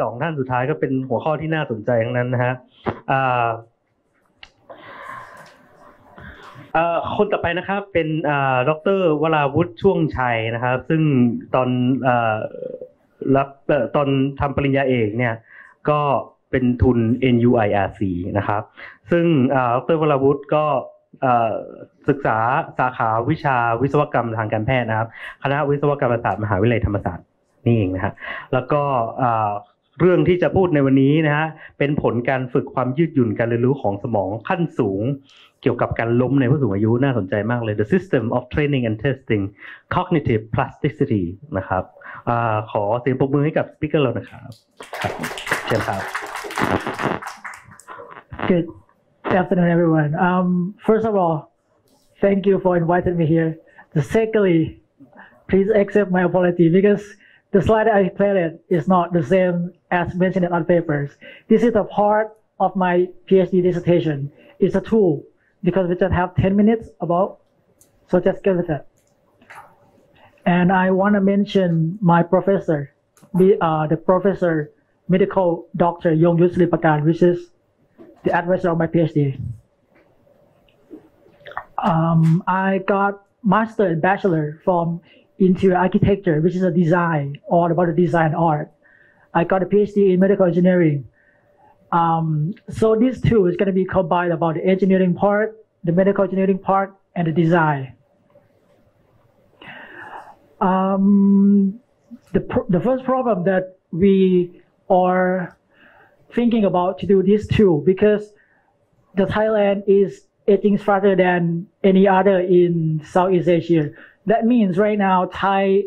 สองท่านสุดท้ายก็เป็นหัวข้อที่น่าสนใจทั้งนั้นนะฮะอ่าคนต่อไปนะครับเป็นอ่าดรวราวุฒิช่วงชัยนะครับ ซึ่งตอนรับตอนทำปริญญาเอกเนี่ย ก็เป็นทุน NUIRC นะครับ ซึ่งอ่าดรวราวุฒิก็ศึกษาสาขาวิชาวิศวกรรมทางการแพทย์นะครับ คณะวิศวกรรมศาสตร์มหาวิทยาลัยธรรมศาสตร์นี่เองนะฮะแล้วก็ เรื่องที่จะพูดในวันนี้นะฮะเป็นผลการฝึกความยืดหยุ่นการเรียนรู้ของสมองขั้นสูง เกี่ยวกับการล้มในผู้สูงอายุน่าสนใจมากเลย The System of Training and Testing Cognitive Plasticity นะครับอาขอเสียงปรบมือให้กับสปิเกอร์เรานะครับครับเชิญครับ Good afternoon, everyone. Um, first of all, thank you for inviting me here. The secondly, please accept my apology because the slide I created is not the same as mentioned in on papers. This is a part of my PhD dissertation. It's a tool because we just have 10 minutes about, so just get with it. And I want to mention my professor, the, uh, the professor, medical doctor Yong Yusri Pakan, which is the advisor of my PhD. Um, I got master and bachelor from interior architecture, which is a design, all about the design art. I got a PhD in medical engineering. Um, so these two is going to be combined about the engineering part, the medical engineering part, and the design. Um, the, the first problem that we are thinking about to do this two because the Thailand is aging faster than any other in Southeast Asia. That means right now Thai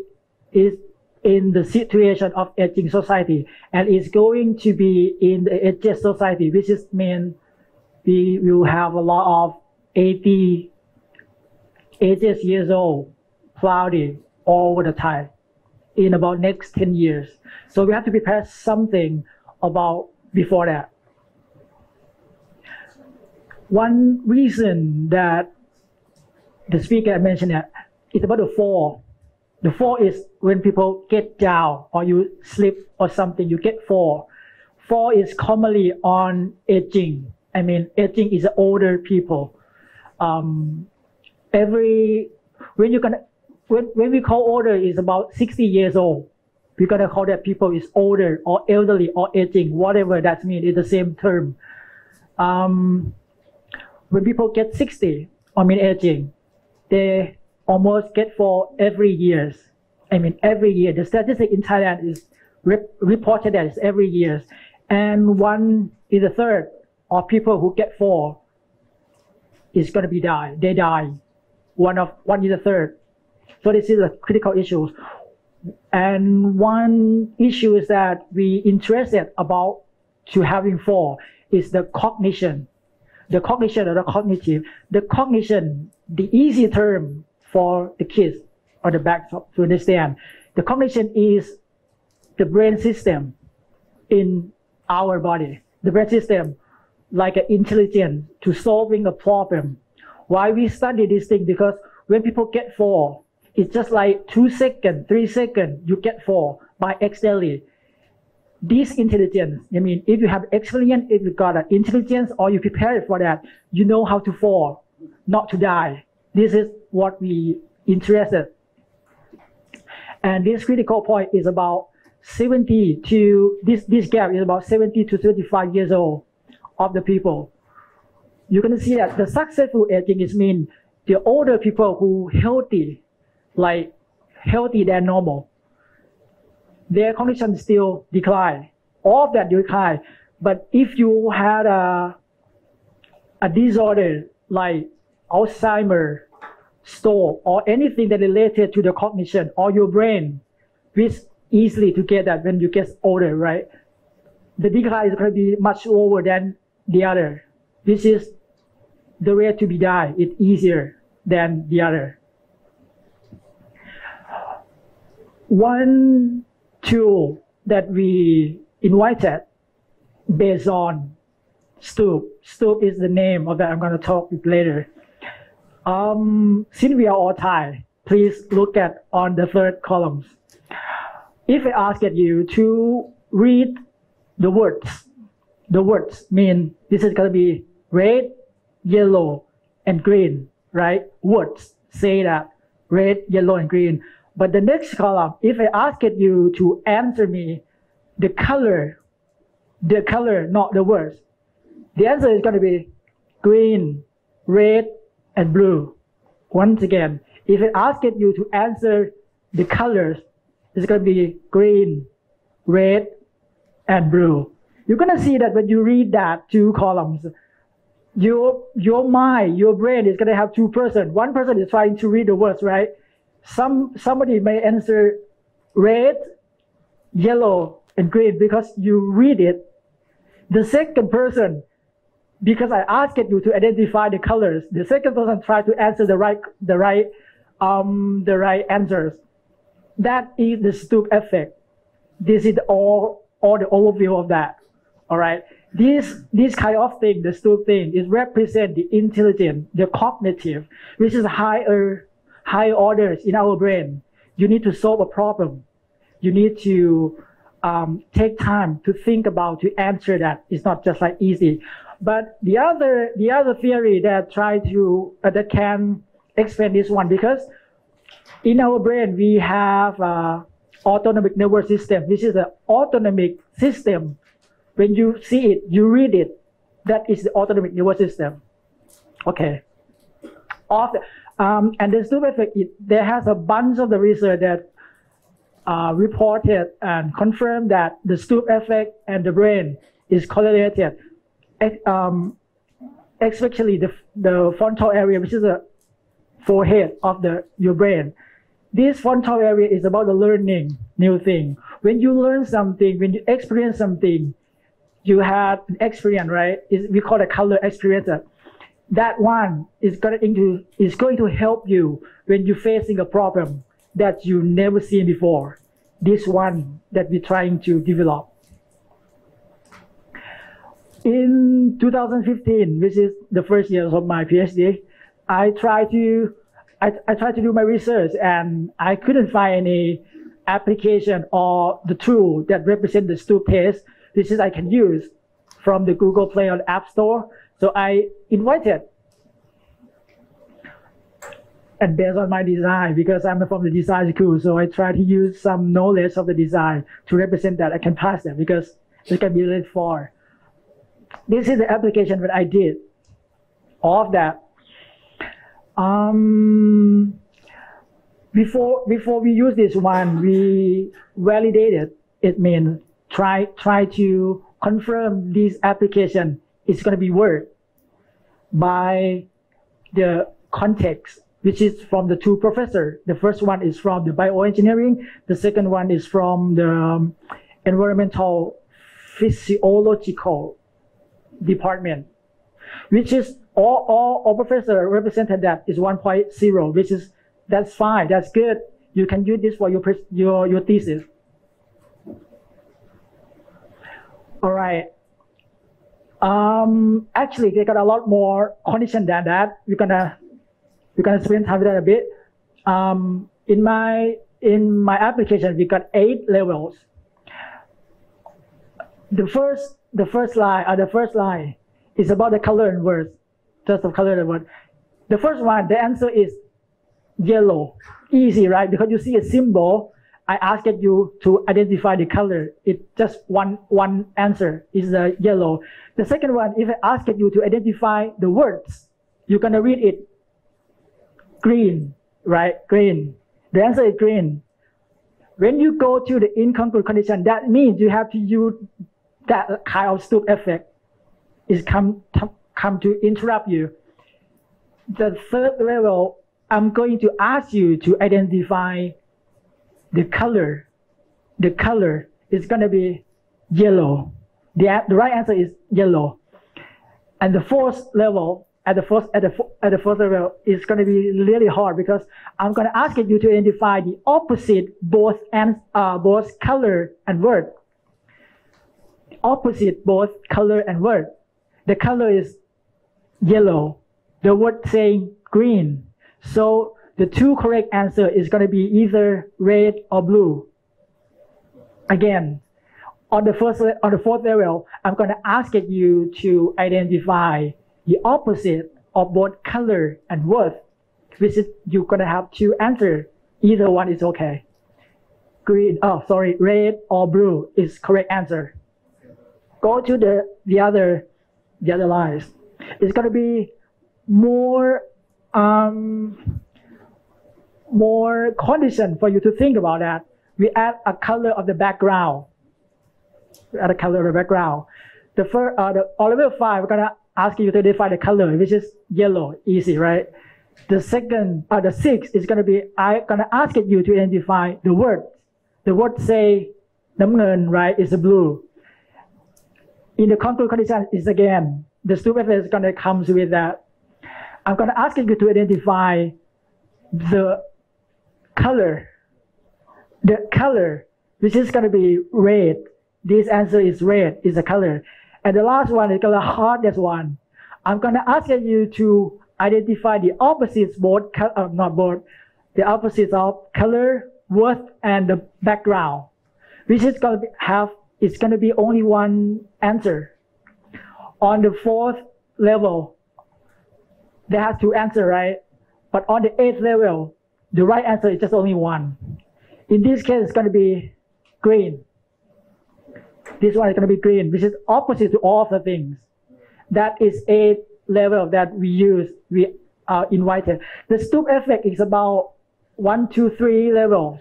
is in the situation of aging society and is going to be in the aged society, which is mean we will have a lot of 80 80 years old cloudy all over the time in about next 10 years. So we have to prepare something about before that. One reason that the speaker mentioned that is about the fall. The fall is when people get down or you slip or something, you get fall. Fall is commonly on aging. I mean, aging is older people. Um, every when you're gonna when, when we call older is about 60 years old. We're gonna call that people is older or elderly or aging, whatever that means. It's the same term. Um, when people get 60, I mean aging, they almost get for every years. I mean every year. The statistic in Thailand is rep- reported as every year, and one is a third of people who get four is going to be die. They die. One of one is a third. So this is a critical issue. And one issue is that we interested about to having four is the cognition. The cognition or the cognitive. The cognition, the easy term for the kids or the back to understand. The cognition is the brain system in our body. The brain system like an intelligence to solving a problem. Why we study this thing? Because when people get four, it's just like two seconds, three seconds, you get four by accidentally. This intelligence, I mean, if you have experience, if you got an intelligence or you prepare for that, you know how to fall, not to die. This is what we interested. And this critical point is about 70 to, this, this gap is about 70 to 35 years old of the people. You can see that the successful aging is mean the older people who healthy, like healthy than normal, their condition still decline. All of that decline. But if you had a, a disorder like Alzheimer, stroke, or anything that related to the cognition or your brain, which easily to get that when you get older, right? The decline is going to be much lower than the other. This is the way to be die. It's easier than the other. One tool that we invited based on Stoop. Stoop is the name of that I'm going to talk with later. Um, since we are all Thai, please look at on the third columns. If I ask you to read the words. The words mean this is going to be red, yellow, and green, right? Words say that red, yellow, and green. But the next column, if I asked you to answer me the color, the color, not the words, the answer is going to be green, red, and blue. Once again, if it asked you to answer the colors, it's going to be green, red, and blue. You're going to see that when you read that two columns, your your mind, your brain is going to have two person. One person is trying to read the words, right? Some somebody may answer red, yellow, and green because you read it. The second person, because I asked you to identify the colors, the second person tried to answer the right the right um the right answers. That is the Stoop effect. This is all all the overview of that. All right. This this kind of thing, the Stoop thing, is represent the intelligent, the cognitive, which is higher higher orders in our brain. You need to solve a problem. You need to um, take time to think about to answer that. It's not just like easy. But the other the other theory that try to uh, that can explain this one because in our brain we have uh, autonomic nervous system, which is an autonomic system when you see it, you read it, that is the autonomic nervous system. Okay. Of the, um, and the Stoop effect, it, there has a bunch of the research that uh, reported and confirmed that the Stoop effect and the brain is correlated, um, especially the, the frontal area, which is the forehead of the your brain. This frontal area is about the learning new thing. When you learn something, when you experience something, you had an experience, right? Is we call it color experience. That one is going to is going to help you when you're facing a problem that you never seen before. This one that we're trying to develop. In 2015, which is the first year of my PhD, I tried to I, I tried to do my research and I couldn't find any application or the tool that represent the stoop test this is I can use from the Google Play or App Store. So I invited and based on my design, because I'm from the design school, so I try to use some knowledge of the design to represent that I can pass them because it can be really far. This is the application that I did. Of that. Um, before before we use this one, we validated. It means try try to confirm this application is going to be work by the context which is from the two professors. The first one is from the bioengineering. The second one is from the um, environmental physiological department, which is all, all, all professor represented that is 1.0, which is, that's fine. That's good. You can use this for your, your, your thesis. All right. Um, actually, they got a lot more condition than that. We're gonna we're gonna spend time with that a bit. Um, in my in my application, we got eight levels. The first the first line or uh, the first line is about the color and words, just of color and word. The first one, the answer is yellow. Easy, right? Because you see a symbol I asked you to identify the color. It's just one, one answer is the yellow. The second one, if I ask you to identify the words, you're going to read it green, right? Green. The answer is green. When you go to the incongruent condition, that means you have to use that kind of Stoop effect is come, come to interrupt you. The third level, I'm going to ask you to identify the color, the color is going to be yellow. The, the right answer is yellow. And the fourth level, at the first at the at the first level is going to be really hard because I'm going to ask you to identify the opposite both and uh, both color and word. Opposite both color and word. The color is yellow. The word saying green. So the two correct answer is going to be either red or blue. Again, on the first on the fourth level, I'm going to ask you to identify the opposite of both color and word, which is you're going to have to answer. Either one is okay. Green, oh sorry, red or blue is correct answer Go to the the other the other lines. It's going to be more um, more condition for you to think about that. We add a color of the background. We add a color of the background. The first, uh, the on level five, we're gonna ask you to identify the color, which is yellow, easy, right? The second, uh, the sixth is gonna be, I gonna ask you to identify the word. The word say, น้ำเงิน right, is blue. In the control condition is again, the stupid is gonna comes with that. I'm gonna ask you to identify the color. The color, which is gonna be red. This answer is red, is the color. And the last one is the hardest one. I'm gonna ask you to identify the opposites, both, uh, not both, the opposites of color, worth, and the background, which is gonna be, have, it's gonna be only one answer. On the fourth level, they have to answer, right? But on the eighth level, the right answer is just only one. In this case, it's going to be green. This one is going to be green, which is opposite to all of the things. That is eight level that we use, we are invited. The stoop effect is about one, two, three levels.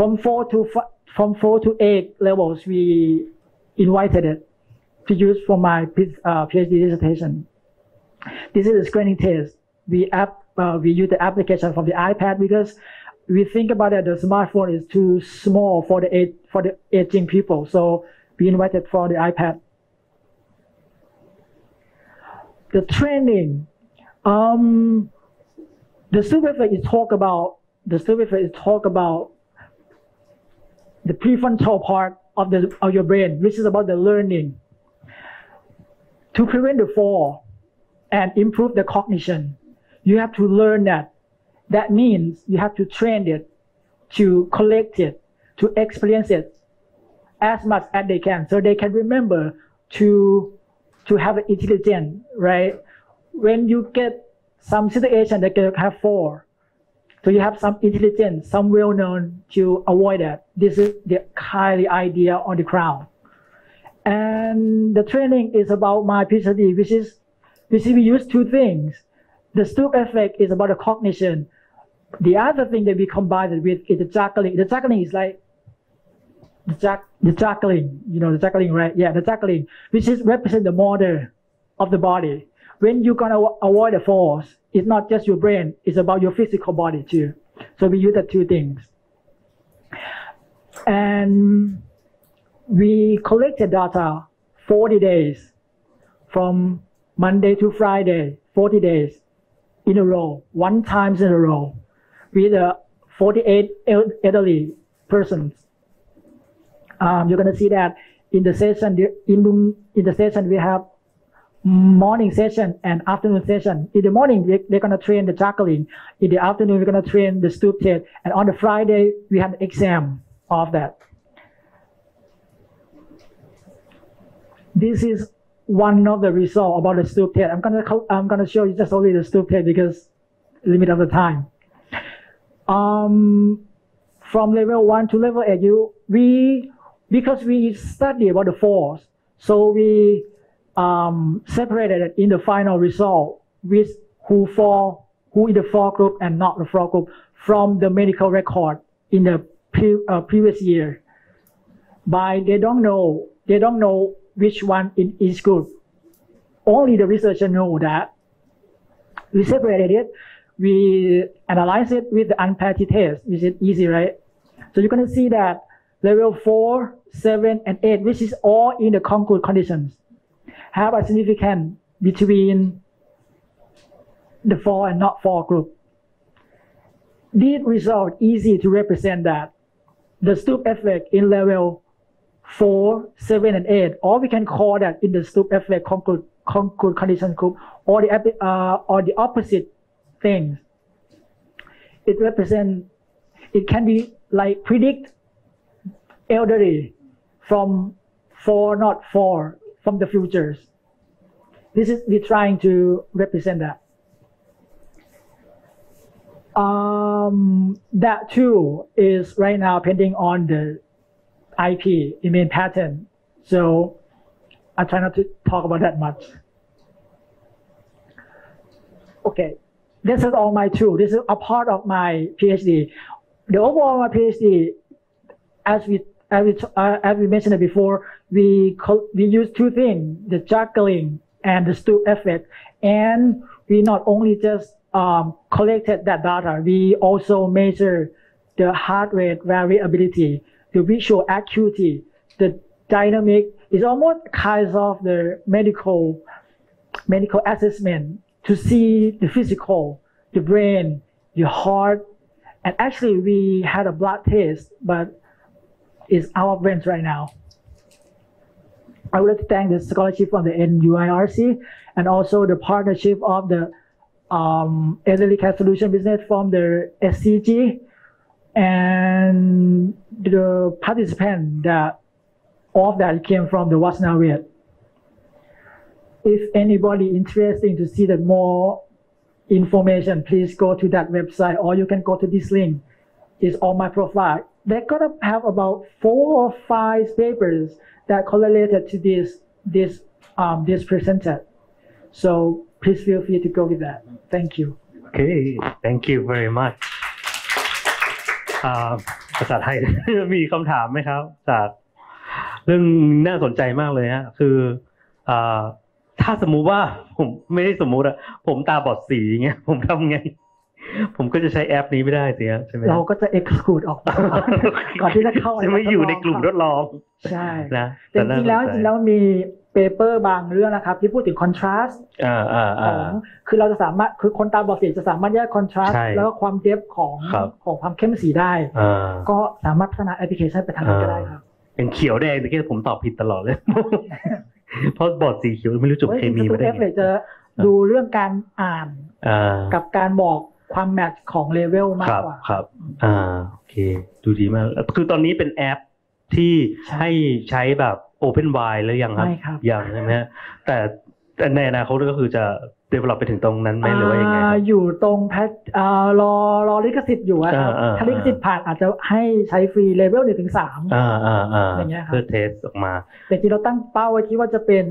From four to fi- from four to eight levels, we invited it to use for my uh, PhD dissertation. This is a screening test. We app, uh, we use the application from the iPad because we think about it, the smartphone is too small for the age, for the aging people. So we invited for the iPad. The training, um, the super effect is talk about the super is talk about the prefrontal part of the of your brain, which is about the learning. To prevent the fall, and improve the cognition. You have to learn that. That means you have to train it, to collect it, to experience it as much as they can, so they can remember to to have an intelligence, right? When you get some situation that can have four, so you have some intelligence, some well known to avoid that. This is the of idea on the ground. And the training is about my PhD, which is see, we use two things. The stoop effect is about the cognition. The other thing that we combine it with is the juggling. The juggling is like the, jug, the juggling, you know, the juggling, right? Yeah, the juggling, which is represent the model of the body. When you're gonna avoid the force, it's not just your brain; it's about your physical body too. So we use the two things, and we collected data 40 days from Monday to Friday, 40 days in a row, one times in a row, with uh, 48 elderly persons. Um, you're gonna see that in the session, in, in the session we have morning session and afternoon session. In the morning, we, they're gonna train the juggling. In the afternoon, we're gonna train the stoop test. And on the Friday, we have an exam of that. This is one of the result about the stoop test. I'm gonna I'm gonna show you just only the stoop test because limit of the time. Um, from level one to level eight, you we because we study about the force, so we um, separated in the final result with who fall, who in the fall group and not the fall group from the medical record in the pre- uh, previous year. By they don't know, they don't know which one in each group. Only the researcher know that. We separated it. We analyze it with the unpaired test, which is easy, right? So you're to see that level four, seven, and eight, which is all in the concrete conditions, have a significant between the four and not four group. These results easy to represent that the stoop effect in level four, seven, and eight, or we can call that in the stoop effect concrete, concrete condition group, or the uh, or the opposite things. It represent, it can be like predict elderly from for not for from the futures. This is we're trying to represent that. Um, that too is right now pending on the IP, I mean patent. So I try not to talk about that much. Okay, this is all my tool. This is a part of my PhD. The overall my PhD, as we as we uh, as we mentioned it before, we we use two things: the juggling and the stoop effect. And we not only just um, collected that data, we also measure the heart rate variability, the visual acuity, the dynamic. It's almost kind of the medical medical assessment to see the physical, the brain, the heart. And actually, we had a blood test, but it's out of range right now. I would like to thank the scholarship from the NUIRC and also the partnership of the um, elderly care solution business from the SCG and the participant that all of that came from the Wasna Red. If anybody interested to see the more information, please go to that website or you can go to this link. It's on my profile They're gonna have about four or five papers that correlated to this this um, this presented. So please feel free to go with that. Thank you. โอเค thank you very much อ่าภาษาไทย มีคำถามไหมครับ จากเรื่องน่าสนใจมากเลยฮะ คืออ่าถ้าสมมุติว่า ผมไม่ได้สมมุติอะผมตาบอดสีอย่างเงี้ย ผมทำไง ผมก็จะใช้แอปนี้ไม่ได้สิฮะใช่ไหมเราก็จะ exclude ออกมาก่อนที่จะเข้าจะไม่อยู่ในกลุ่มทดลอง ใช่นะแต่จริงๆแล้วจริงๆแล้วมีเปเปอร์บางเรื่องนะครับ ที่พูดถึง contrast อ่าอ่าขอ่าองคือเราจะสามารถคือคนตาบอดสีจะสามารถแยก contrast ใช่แล้วก็ความเดฟของครับของความเข้มสีได้อ่าก็สามารถพัฒนาแอปพลิเคชันไปทางนั้นก็ได้ครับเป็นเขียวแดงแต่แค่ผมตอบผิดตลอดเลย เพราะบอดสีเขียวไม่รู้จบเคมีเฮ้ไม่ยได้เอฟเลยจะดูเรื่องการอ่านอ่ากับการบอก ความแมทช์ของเลเวลมากครับกว่าครับ อ่าโอเค ดูดีมาก คือตอนนี้เป็นแอปที่ใช่ให้ใช้แบบ Open w i แล้วยังครับ ไม่ครับ ยังใช่ไหมฮะแต่แต่ในอนาคตก็คือจะ develop ไปถึงตรงนั้นไหมหรือว่ายังไงครับอ่าอยู่ตรงแพทอ่ารอรอลิขสิทธิ์อยู่อะครับอ่าอ่า ถ้าลิขสิทธิ์ผ่านอาจจะให้ใช้ฟรีเลเวลหนึ่งถึงสาม อ่าอ่าอ่าอย่างเงี้ยครับ เพื่อเทสออกมา แต่จริงเราตั้งเป้าไว้ที่ว่าจะเป็น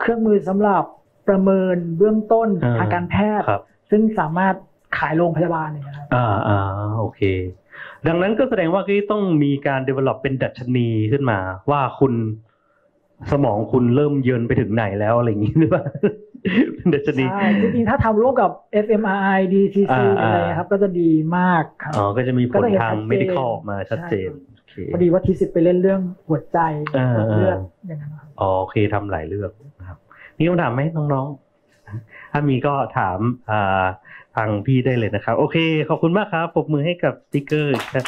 เครื่องมือสำหรับประเมินเบื้องต้นอ่า ทางการแพทย์ ครับ ซึ่งสามารถ ขายโรงพยาบาลอย่างเงี้ยครับอ่าอ่าโอเค ดังนั้นก็แสดงว่าก็ต้องมีการ develop เป็นดัชนีขึ้นมา ว่าคุณสมองคุณเริ่มเยินไปถึงไหนแล้วอะไรอย่างนี้หรือเปล่าเป็นดัชนีใช่จริงๆถ้าทำร่วมกับ fMRI DTC อ่าอ่าอะไรครับ ก็จะดีมากครับอ๋อก็จะมีผก็ลจะเห็นทางชัดเจน medical ออกมาชัดเจนใช่โอเคพอดีว่าทีสิทธิ์ไปเล่นเรื่องหัวใจอ่าหลอดเลือดอ่าอย่างนั้นครับอ๋อโอเคทำหลายเรื่องนะครับมีคำถามไหมน้องๆถ้ามีก็ถามอ่า ทางพี่ได้เลยนะครับ โอเค ขอบคุณมากครับปรบมือให้กับสติกเกอร์ครับ